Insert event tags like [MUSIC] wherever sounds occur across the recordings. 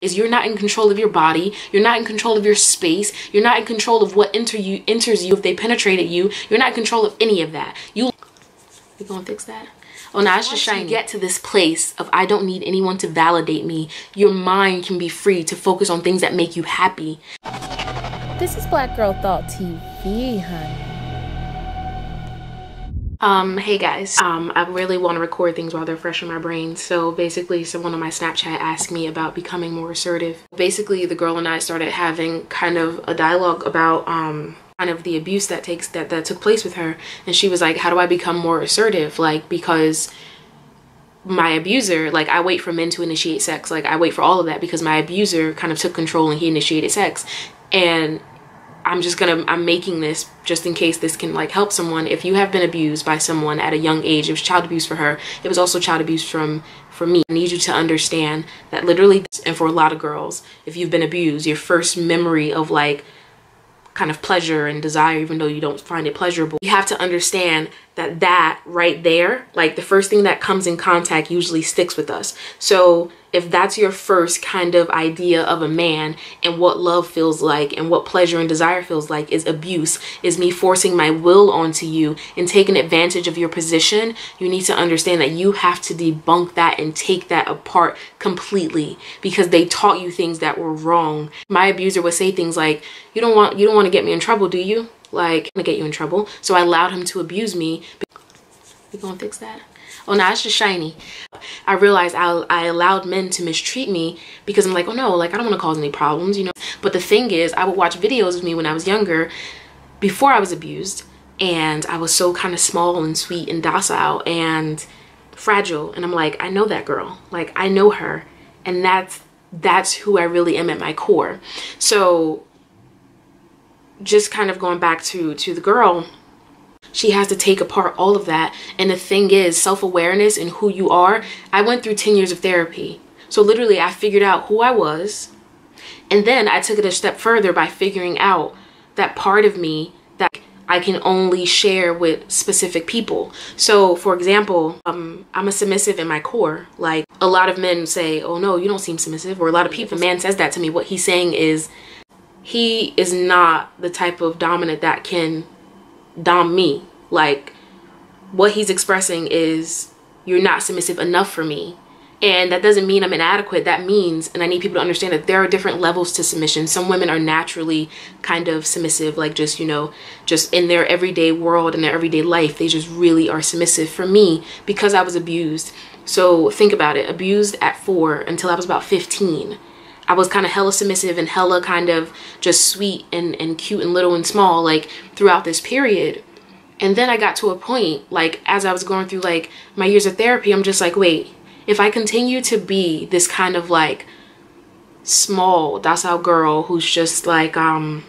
is you're not in control of your body you're not in control of your space you're not in control of what enter you enters you if they penetrated you you're not in control of any of that you you gonna fix that Oh, now it's just shiny. get to this place of I don't need anyone to validate me. Your mind can be free to focus on things that make you happy. This is Black Girl Thought TV, honey. Um, hey guys, um, I really want to record things while they're fresh in my brain. So basically someone on my Snapchat asked me about becoming more assertive. Basically the girl and I started having kind of a dialogue about, um, kind of the abuse that takes that that took place with her. And she was like how do i become more assertive? Like because my abuser like i wait for men to initiate sex. Like i wait for all of that because my abuser kind of took control and he initiated sex. And i'm just gonna i'm making this just in case this can like help someone. If you have been abused by someone at a young age it was child abuse for her. It was also child abuse from for me. I need you to understand that literally and for a lot of girls if you've been abused your first memory of like kind of pleasure and desire even though you don't find it pleasurable you have to understand that that right there like the first thing that comes in contact usually sticks with us so if that's your first kind of idea of a man and what love feels like and what pleasure and desire feels like is abuse, is me forcing my will onto you and taking advantage of your position, you need to understand that you have to debunk that and take that apart completely because they taught you things that were wrong. My abuser would say things like, you don't want, you don't want to get me in trouble, do you? Like, I'm gonna get you in trouble. So I allowed him to abuse me. We gonna fix that? oh no it's just shiny i realized I, I allowed men to mistreat me because i'm like oh no like i don't want to cause any problems you know but the thing is i would watch videos of me when i was younger before i was abused and i was so kind of small and sweet and docile and fragile and i'm like i know that girl like i know her and that's that's who i really am at my core so just kind of going back to to the girl she has to take apart all of that. And the thing is, self-awareness and who you are. I went through 10 years of therapy. So literally I figured out who I was. And then I took it a step further by figuring out that part of me that I can only share with specific people. So for example, um, I'm a submissive in my core. Like a lot of men say, oh no, you don't seem submissive. Or a lot of people, a man says that to me. What he's saying is he is not the type of dominant that can dom me. Like what he's expressing is you're not submissive enough for me. And that doesn't mean I'm inadequate. That means, and I need people to understand that there are different levels to submission. Some women are naturally kind of submissive, like just, you know, just in their everyday world and their everyday life, they just really are submissive. For me, because I was abused, so think about it, abused at four until I was about 15. I was kind of hella submissive and hella kind of just sweet and, and cute and little and small like throughout this period. And then I got to a point like as I was going through like my years of therapy, I'm just like, wait, if I continue to be this kind of like small docile girl who's just like um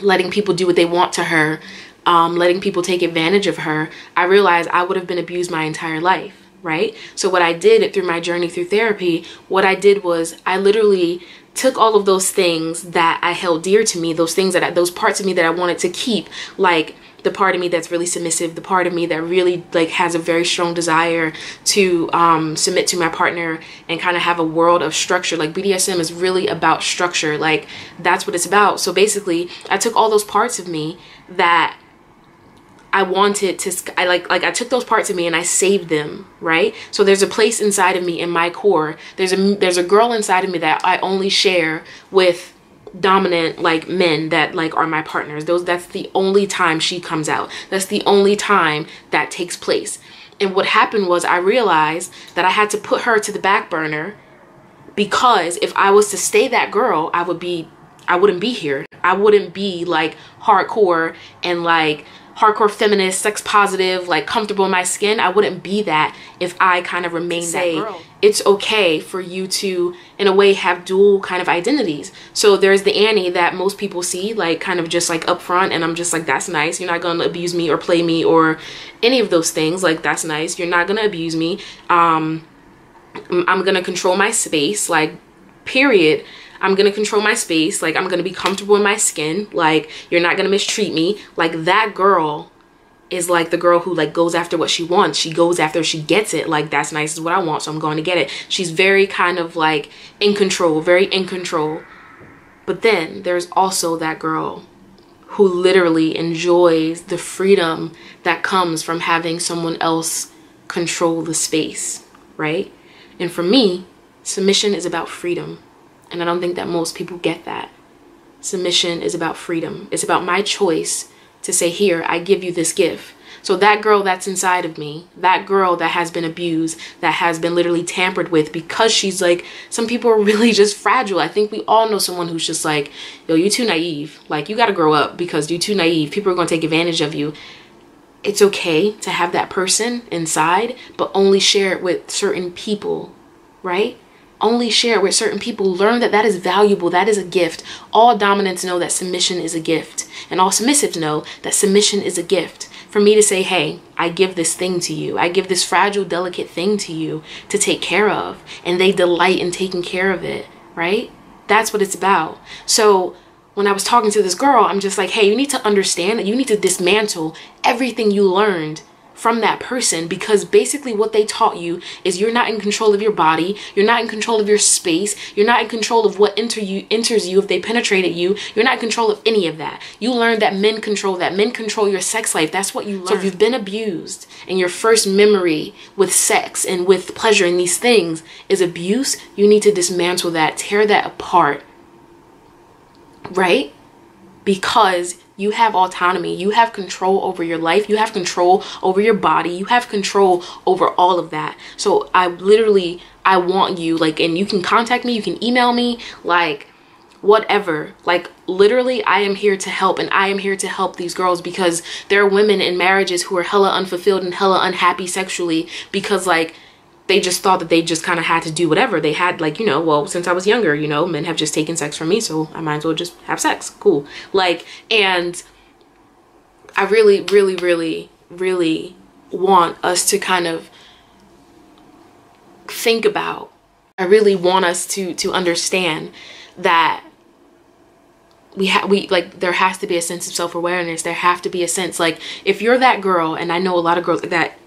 letting people do what they want to her, um, letting people take advantage of her, I realized I would have been abused my entire life right? So what I did through my journey through therapy, what I did was I literally took all of those things that I held dear to me, those things that I, those parts of me that I wanted to keep, like the part of me that's really submissive, the part of me that really like has a very strong desire to um, submit to my partner and kind of have a world of structure. Like BDSM is really about structure. Like that's what it's about. So basically, I took all those parts of me that I wanted to I like like I took those parts of me and I saved them, right? So there's a place inside of me in my core. There's a there's a girl inside of me that I only share with dominant like men that like are my partners. Those that's the only time she comes out. That's the only time that takes place. And what happened was I realized that I had to put her to the back burner because if I was to stay that girl, I would be I wouldn't be here. I wouldn't be like hardcore and like hardcore feminist, sex positive, like comfortable in my skin. I wouldn't be that if I kind of remain say it's okay for you to in a way have dual kind of identities. So there's the Annie that most people see like kind of just like up front and I'm just like that's nice. You're not going to abuse me or play me or any of those things. Like that's nice. You're not going to abuse me. Um I'm going to control my space like period I'm gonna control my space. Like I'm gonna be comfortable in my skin. Like you're not gonna mistreat me. Like that girl is like the girl who like goes after what she wants. She goes after she gets it. Like that's nice is what I want, so I'm going to get it. She's very kind of like in control, very in control. But then there's also that girl who literally enjoys the freedom that comes from having someone else control the space, right? And for me, submission is about freedom. And I don't think that most people get that. Submission is about freedom. It's about my choice to say, Here, I give you this gift. So that girl that's inside of me, that girl that has been abused, that has been literally tampered with because she's like, some people are [LAUGHS] really just fragile. I think we all know someone who's just like, yo, you too naive. Like you got to grow up because you're too naive. People are going to take advantage of you. It's okay to have that person inside, but only share it with certain people, right? Only share with certain people. Learn that that is valuable. That is a gift. All dominants know that submission is a gift. And all submissives know that submission is a gift. For me to say, hey, I give this thing to you. I give this fragile, delicate thing to you to take care of. And they delight in taking care of it, right? That's what it's about. So when I was talking to this girl, I'm just like, hey, you need to understand that you need to dismantle everything you learned from that person because basically what they taught you is you're not in control of your body, you're not in control of your space, you're not in control of what enter you enters you if they penetrated you, you're not in control of any of that. You learned that men control that. Men control your sex life. That's what you learned. So if you've been abused and your first memory with sex and with pleasure and these things is abuse, you need to dismantle that, tear that apart. Right? Because you have autonomy. You have control over your life. You have control over your body. You have control over all of that. So I literally, I want you, like, and you can contact me, you can email me, like, whatever. Like, literally, I am here to help, and I am here to help these girls because there are women in marriages who are hella unfulfilled and hella unhappy sexually because, like, they just thought that they just kind of had to do whatever. They had like you know well since i was younger you know men have just taken sex from me so i might as well just have sex. Cool. Like and i really really really really want us to kind of think about i really want us to to understand that we have we like there has to be a sense of self-awareness. There have to be a sense like if you're that girl and i know a lot of girls like that [CLEARS THROAT]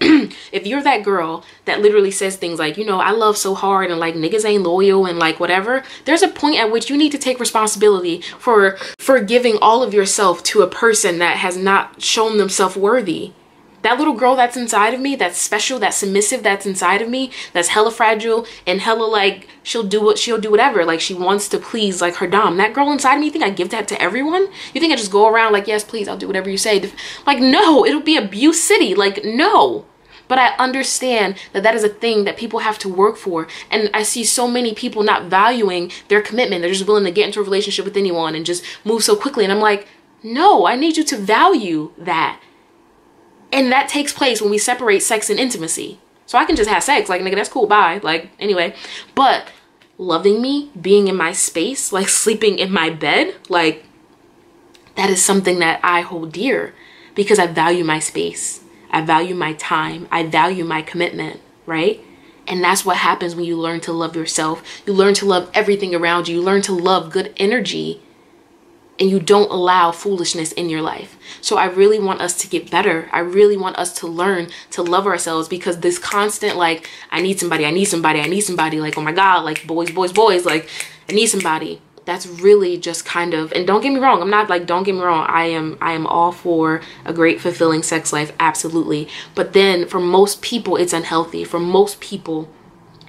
if you're that girl that literally says things like you know i love so hard and like niggas ain't loyal and like whatever there's a point at which you need to take responsibility for for giving all of yourself to a person that has not shown themselves worthy that little girl that's inside of me, that's special, that's submissive, that's inside of me, that's hella fragile and hella like she'll do what she'll do whatever. Like she wants to please like her dom. That girl inside of me, you think I give that to everyone? You think I just go around like, yes, please, I'll do whatever you say. Like, no, it'll be abuse city. Like, no. But I understand that that is a thing that people have to work for. And I see so many people not valuing their commitment. They're just willing to get into a relationship with anyone and just move so quickly. And I'm like, no, I need you to value that and that takes place when we separate sex and intimacy. So I can just have sex, like, nigga, that's cool, bye. Like, anyway. But loving me, being in my space, like [LAUGHS] sleeping in my bed, like, that is something that I hold dear because I value my space. I value my time. I value my commitment, right? And that's what happens when you learn to love yourself. You learn to love everything around you. You learn to love good energy and you don't allow foolishness in your life. So I really want us to get better. I really want us to learn to love ourselves because this constant like I need somebody, I need somebody, I need somebody like oh my god, like boys, boys, boys, like I need somebody. That's really just kind of and don't get me wrong, I'm not like don't get me wrong. I am I am all for a great fulfilling sex life, absolutely. But then for most people it's unhealthy. For most people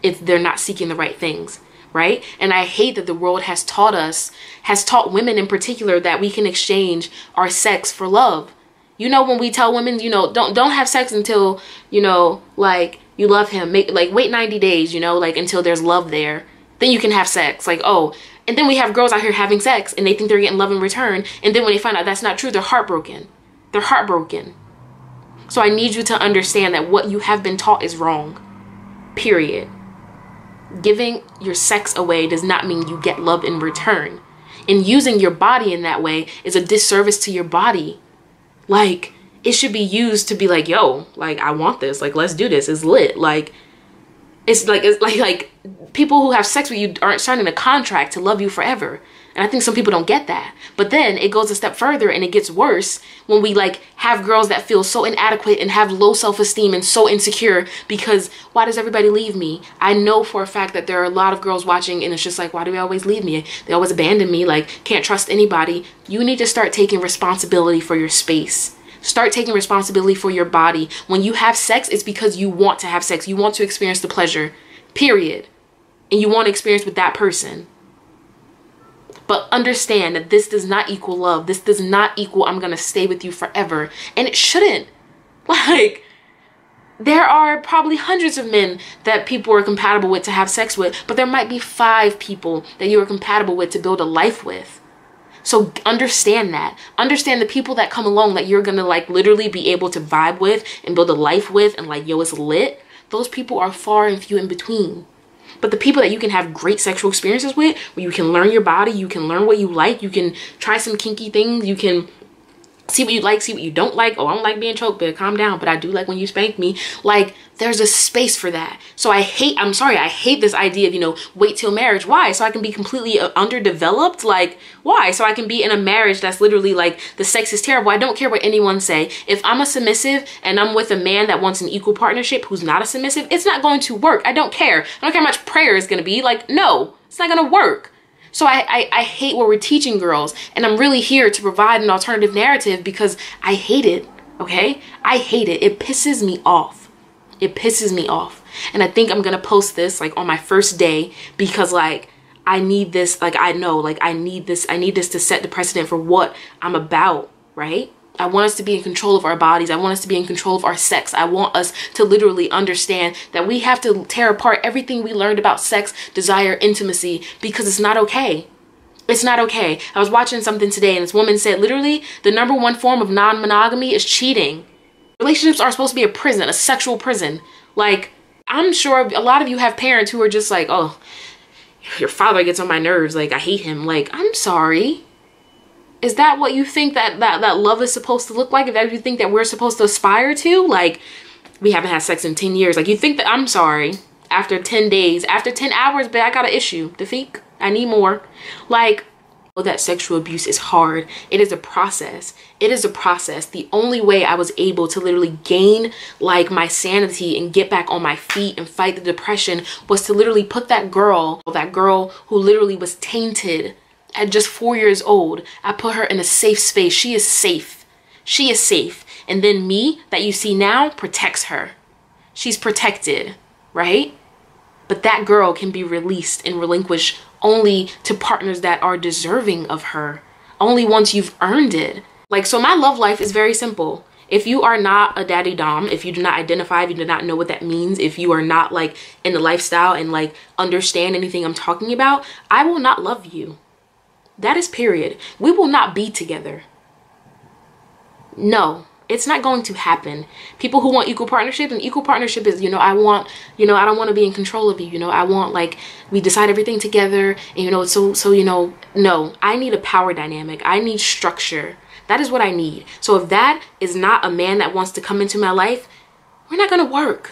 it's they're not seeking the right things right? And I hate that the world has taught us, has taught women in particular that we can exchange our sex for love. You know when we tell women, you know, don't don't have sex until, you know, like you love him. Make like wait 90 days, you know, like until there's love there. Then you can have sex. Like, oh, and then we have girls out here having sex and they think they're getting love in return, and then when they find out that's not true, they're heartbroken. They're heartbroken. So I need you to understand that what you have been taught is wrong. Period giving your sex away does not mean you get love in return. And using your body in that way is a disservice to your body. Like, it should be used to be like, yo, like, I want this. Like, let's do this. It's lit. Like, It's like it's like like people who have sex with you aren't signing a contract to love you forever. And I think some people don't get that. But then it goes a step further and it gets worse when we like have girls that feel so inadequate and have low self-esteem and so insecure because why does everybody leave me? I know for a fact that there are a lot of girls watching and it's just like why do they always leave me? They always abandon me, like can't trust anybody. You need to start taking responsibility for your space. Start taking responsibility for your body. When you have sex, it's because you want to have sex. You want to experience the pleasure. Period. And you want to experience with that person. But understand that this does not equal love. This does not equal I'm going to stay with you forever. And it shouldn't. [LAUGHS] Like, there are probably hundreds of men that people are compatible with to have sex with, but there might be five people that you are compatible with to build a life with. So understand that. Understand the people that come along that you're gonna like literally be able to vibe with and build a life with and like, yo, it's lit. Those people are far and few in between. But the people that you can have great sexual experiences with, where you can learn your body, you can learn what you like, you can try some kinky things, you can see what you like, see what you don't like. Oh, I don't like being choked, but calm down. But I do like when you spank me. Like, there's a space for that. So I hate, I'm sorry, I hate this idea of, you know, wait till marriage. Why? So I can be completely uh, underdeveloped? Like, why? So I can be in a marriage that's literally like, the sex is terrible. I don't care what anyone say. If I'm a submissive and I'm with a man that wants an equal partnership who's not a submissive, it's not going to work. I don't care. I don't care how much prayer is going to be. Like, no, it's not going to work. So I, I, I, hate what we're teaching girls. And I'm really here to provide an alternative narrative because I hate it. Okay? I hate it. It pisses me off. It pisses me off. And I think I'm going to post this like on my first day because like I need this. Like I know like I need this. I need this to set the precedent for what I'm about. Right? I want us to be in control of our bodies. I want us to be in control of our sex. I want us to literally understand that we have to tear apart everything we learned about sex, desire, intimacy, because it's not okay. It's not okay. I was watching something today and this woman said literally the number one form of non monogamy is cheating. Relationships are supposed to be a prison, a sexual prison. Like, I'm sure a lot of you have parents who are just like, oh, your father gets on my nerves. Like, I hate him. Like, I'm sorry is that what you think that, that, that love is supposed to look like? If that you think that we're supposed to aspire to? Like, we haven't had sex in 10 years. Like, you think that, I'm sorry, after 10 days, after 10 hours, but I got an issue. Defeat, I need more. Like, well, that sexual abuse is hard. It is a process. It is a process. The only way I was able to literally gain like my sanity and get back on my feet and fight the depression was to literally put that girl, that girl who literally was tainted at just four years old, I put her in a safe space. She is safe. She is safe. And then me, that you see now, protects her. She's protected, right? But that girl can be released and relinquished only to partners that are deserving of her. Only once you've earned it. Like, so my love life is very simple. If you are not a daddy dom, if you do not identify, if you do not know what that means, if you are not like in the lifestyle and like understand anything I'm talking about, I will not love you. That is period. We will not be together. No, it's not going to happen. People who want equal partnership and equal partnership is, you know, I want, you know, I don't want to be in control of you. You know, I want like we decide everything together and you know, so so you know, no. I need a power dynamic. I need structure. That is what I need. So if that is not a man that wants to come into my life, we're not going to work.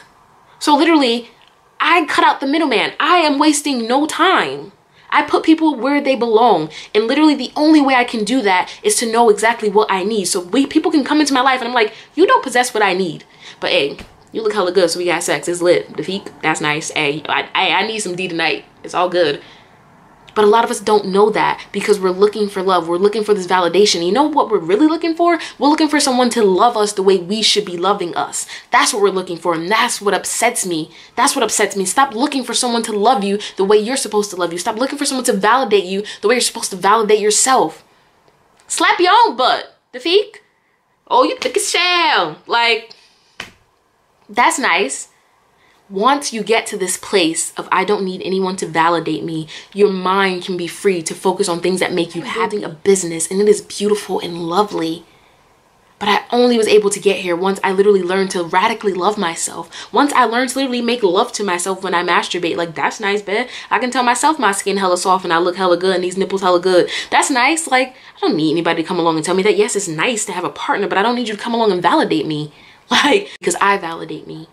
So literally, I cut out the middleman. I am wasting no time. I put people where they belong. And literally the only way I can do that is to know exactly what I need. So we people can come into my life and I'm like, you don't possess what I need. But hey, you look hella good, so we got sex. It's lit. Defeat, that's nice. Hey, I, I, I need some D tonight. It's all good. But a lot of us don't know that because we're looking for love. We're looking for this validation. You know what we're really looking for? We're looking for someone to love us the way we should be loving us. That's what we're looking for. And that's what upsets me. That's what upsets me. Stop looking for someone to love you the way you're supposed to love you. Stop looking for someone to validate you the way you're supposed to validate yourself. Slap your own butt. Defeat. Oh, you think it's shell. Like, that's nice once you get to this place of I don't need anyone to validate me, your mind can be free to focus on things that make you mm-hmm. having a business and it is beautiful and lovely. But I only was able to get here once I literally learned to radically love myself. Once I learned to literally make love to myself when I masturbate. Like, that's nice, babe. I can tell myself my skin hella soft and I look hella good and these nipples hella good. That's nice. Like, I don't need anybody to come along and tell me that. Yes, it's nice to have a partner, but I don't need you to come along and validate me. [LAUGHS] Like, because I validate me.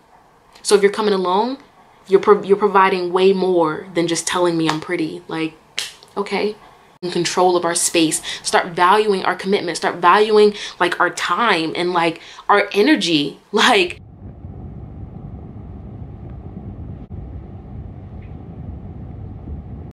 So if you're coming along you're pro- you're providing way more than just telling me I'm pretty. Like, okay, in control of our space. Start valuing our commitment. Start valuing like our time and like our energy. [LAUGHS] Like